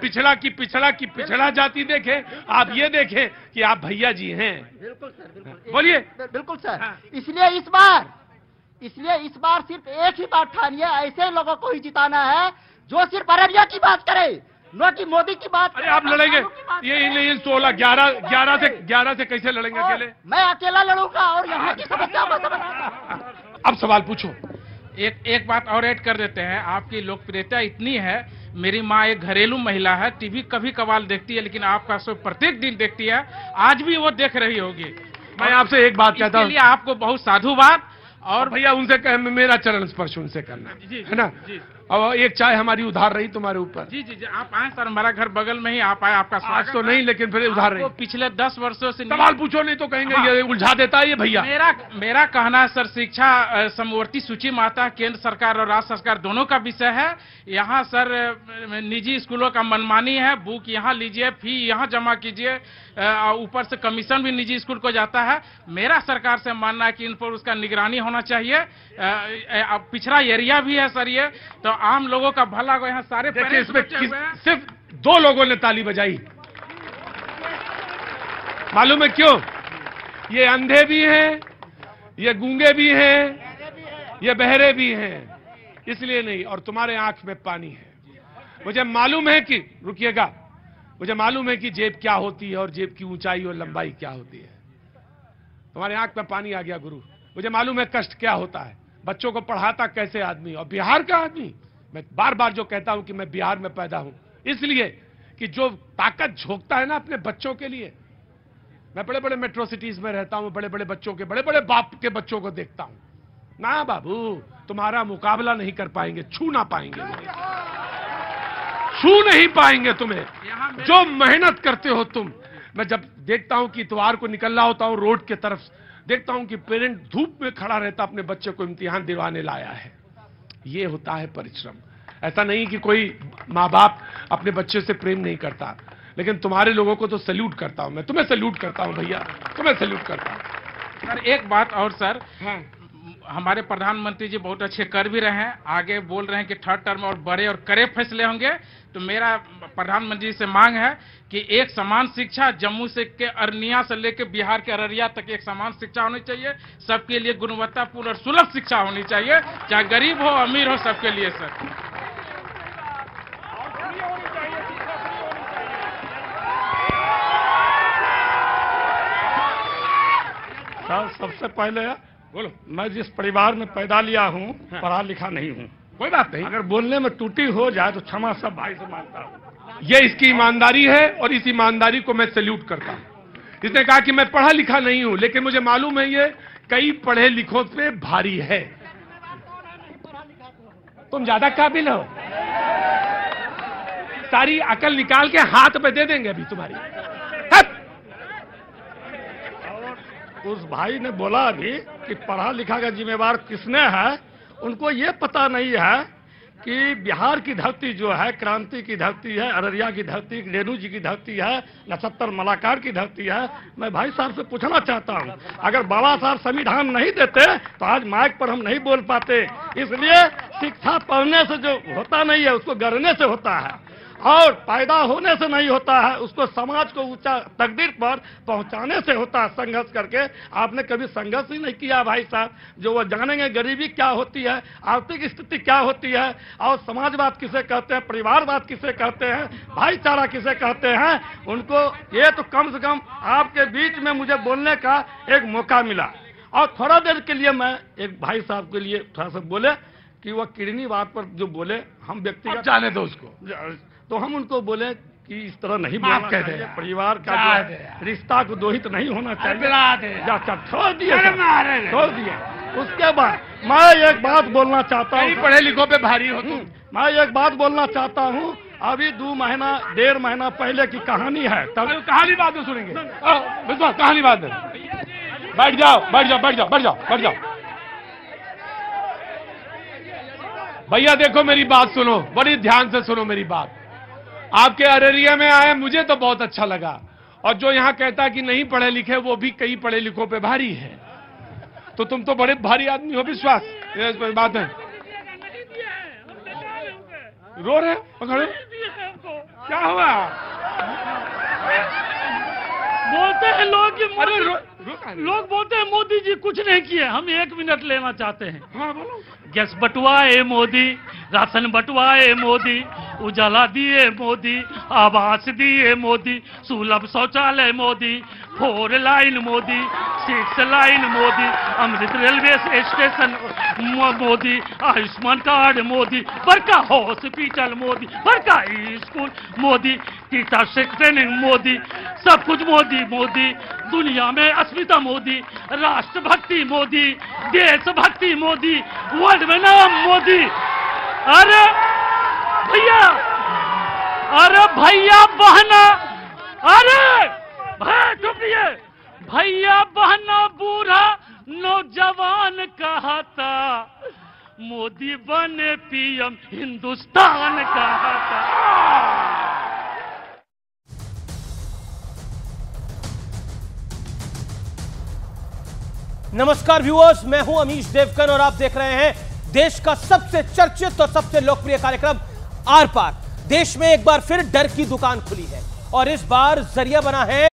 पिछड़ा की पिछड़ा की पिछड़ा जाति देखे आप ये देखे कि आप भैया जी हैं। बिल्कुल सर बिल्कुल। बोलिए। बिल्कुल सर। हाँ। इसलिए इस बार इसलिए इस बार सिर्फ़ एक ही बात ठानिए ऐसे लोगों को ही जिताना है जो सिर्फ़ अररिया की बात करे न कि मोदी की बात अरे करे, आप लड़ेंगे ये। ये सोलह ग्यारह ग्यारह से ग्यारह से कैसे लड़ेंगे अकेले? मैं अकेला लड़ूँगा और यहाँ की समस्या अब सवाल पूछो। एक एक बात और ऐड कर देते हैं आपकी लोकप्रियता इतनी है मेरी माँ एक घरेलू महिला है टीवी कभी कभार देखती है लेकिन आपका शो प्रत्येक दिन देखती है। आज भी वो देख रही होगी। मैं आपसे एक बात कहता हूँ। आपको बहुत साधुवाद। और भैया उनसे कह मेरा चरण स्पर्श उनसे करना है। ना? और एक चाय हमारी उधार रही तुम्हारे ऊपर। जी जी जी आप आए सर हमारा घर बगल में ही आप आए आपका स्वागत तो नहीं लेकिन फिर उधार रही। पिछले दस वर्षों से सवाल पूछो नहीं तो कहेंगे हाँ। ये उलझा देता है ये भैया। मेरा मेरा कहना है सर शिक्षा समवर्ती सूची माता केंद्र सरकार और राज्य सरकार दोनों का विषय है। यहाँ सर निजी स्कूलों का मनमानी है बुक यहाँ लीजिए फ़ी यहाँ जमा कीजिए ऊपर से कमीशन भी निजी स्कूल को जाता है। मेरा सरकार से मानना है कि इन पर उसका निगरानी होना चाहिए। पिछड़ा एरिया भी है सर ये तो आम लोगों का भला हो यहाँ सारे देखिए इसमें। सिर्फ़ दो लोगों ने ताली बजाई। मालूम है क्यों? ये अंधे भी हैं ये गूँगे भी हैं ये बहरे भी हैं। इसलिए नहीं और तुम्हारे आँख में पानी है। मुझे मालूम है कि रुकिएगा। मुझे मालूम है कि जेब क्या होती है और जेब की ऊंचाई और लंबाई क्या होती है। तुम्हारे आँख में पानी आ गया गुरु। मुझे मालूम है कष्ट क्या होता है। बच्चों को पढ़ाता कैसे आदमी? और बिहार का आदमी? मैं बार बार जो कहता हूँ कि मैं बिहार में पैदा हूँ। इसलिए कि जो ताकत झोंकता है ना अपने बच्चों के लिए मैं बड़े बड़े मेट्रो सिटीज़ में रहता हूँ बड़े बड़े बच्चों के बड़े बड़े बाप के बच्चों को देखता हूँ। ना बाबू तुम्हारा मुकाबला नहीं कर पाएँगे छू ना पाएँगे। छू नहीं पाएँगे तुम्हें। जो मेहनत करते हो तुम मैं जब देखता हूँ कि इतवार को निकल रहा होता हूँ रोड के तरफ़ देखता हूँ कि पेरेंट धूप में खड़ा रहता, अपने बच्चे को इम्तिहान दिलवाने लाया है। ये होता है परिश्रम। ऐसा नहीं कि कोई माँ बाप अपने बच्चे से प्रेम नहीं करता, लेकिन तुम्हारे लोगों को तो सल्यूट करता हूँ मैं। तुम्हें सल्यूट करता हूँ भैया, तुम्हें सल्यूट करता हूँ। सर, एक बात और, सर। हमारे प्रधानमंत्री जी बहुत अच्छे कर भी रहे हैं। आगे बोल रहे हैं कि थर्ड टर्म और बड़े और कड़े फैसले होंगे। तो मेरा प्रधानमंत्री से मांग है कि एक समान शिक्षा जम्मू से के अरनिया से लेकर बिहार के अररिया तक एक समान शिक्षा होनी चाहिए। सबके लिए गुणवत्तापूर्ण और सुलभ शिक्षा होनी चाहिए। चाहे गरीब हो, अमीर हो, सबके लिए सर, सबसे पहले बोलो। मैं जिस परिवार में पैदा लिया हूँ हाँ। पढ़ा लिखा नहीं हूँ। कोई बात नहीं। अगर बोलने में टूटी हो जाए तो क्षमा सब भाई से माँगता हूँ। ये इसकी ईमानदारी है और इस ईमानदारी को मैं सल्यूट करता हूँ। इसने कहा कि मैं पढ़ा लिखा नहीं हूँ लेकिन मुझे मालूम है ये कई पढ़े लिखों पे भारी है। तुम ज़्यादा काबिल हो। सारी अकल निकाल के हाथ पे दे देंगे अभी तुम्हारी। उस भाई ने बोला अभी कि पढ़ा लिखा का जिम्मेवार किसने है, उनको ये पता नहीं है कि बिहार की धरती जो है, क्रांति की धरती है, अररिया की धरती रेणु जी की धरती है, नक्षत्र मलाकार की धरती है, मैं भाई साहब से पूछना चाहता हूँ, अगर बाबा साहब संविधान नहीं देते तो आज माइक पर हम नहीं बोल पाते। इसलिए शिक्षा पढ़ने से जो होता नहीं है, उसको गढ़ने से होता है। और पैदा होने से नहीं होता है उसको समाज को ऊँचा तकदीर पर पहुँचाने से होता है संघर्ष करके। आपने कभी संघर्ष ही नहीं किया भाई साहब। जो वो जानेंगे गरीबी क्या होती है आर्थिक स्थिति क्या होती है और समाजवाद किसे कहते हैं परिवारवाद किसे कहते हैं भाईचारा किसे कहते हैं उनको ये तो कम से कम आपके बीच में मुझे बोलने का एक मौका मिला। और थोड़ा देर के लिए मैं एक भाई साहब के लिए थोड़ा सा बोले कि वह किडनी बात पर जो बोले हम व्यक्ति जाने दो उसको। तो हम उनको बोले कि इस तरह नहीं माफ़ बोलना कर दे परिवार का। रिश्ता को दोहित नहीं होना चाहिए। छोड़ दिए। छोड़ दिए। उसके बाद मैं एक बात बोलना चाहता हूँ। पढ़े लिखों पे भारी हो तुम हम्म, मैं एक बात बोलना चाहता हूँ। अभी दो महीना डेढ़ महीना पहले की कहानी है। तब कहानी बाद में सुनेंगे कहानी बाद में बैठ जाओ बैठ जाओ बैठ जाओ बैठ जाओ बैठ जाओ। भैया देखो मेरी बात सुनो। बड़ी ध्यान से सुनो मेरी बात। आपके अररिया में आए मुझे तो बहुत अच्छा लगा। और जो यहाँ कहता कि नहीं पढ़े लिखे वो भी कई पढ़े लिखों पे भारी है। तो तुम तो बड़े भारी आदमी हो विश्वास। ये बात है? रो रहे हो? हो? क्या हुआ? बोलते हैं लोग कि अरे रो, लोग बोलते हैं मोदी जी कुछ नहीं किए हम एक मिनट लेना चाहते हैं। हाँ बोलो। गैस बंटवाए मोदी? राशन बंटवाए मोदी, उजाला दिए मोदी, आवास दिए Modi, Sulabh Shauchalaya Modi, four line Modi, six line Modi, Amrit railway station Modi, Ayushman card Modi, बड़का हॉस्पिटल मोदी, बड़का school Modi, teacher training Modi, सब कुछ मोदी मोदी, दुनिया में अस्मिता मोदी, राष्ट्रभक्ति मोदी, देशभक्ति मोदी वर्ल्ड में नाम मोदी। अरे भैया अरे भैया बहना, अरे भाई भैया बहना बूढ़ा नौजवान कहता मोदी बने पीएम हिंदुस्तान कहता नमस्कार व्यूअर्स मैं हूँ अमीश देवकन और आप देख रहे हैं देश का सबसे चर्चित और सबसे लोकप्रिय कार्यक्रम आर पार। देश में एक बार फिर डर की दुकान खुली है और इस बार ज़रिया बना है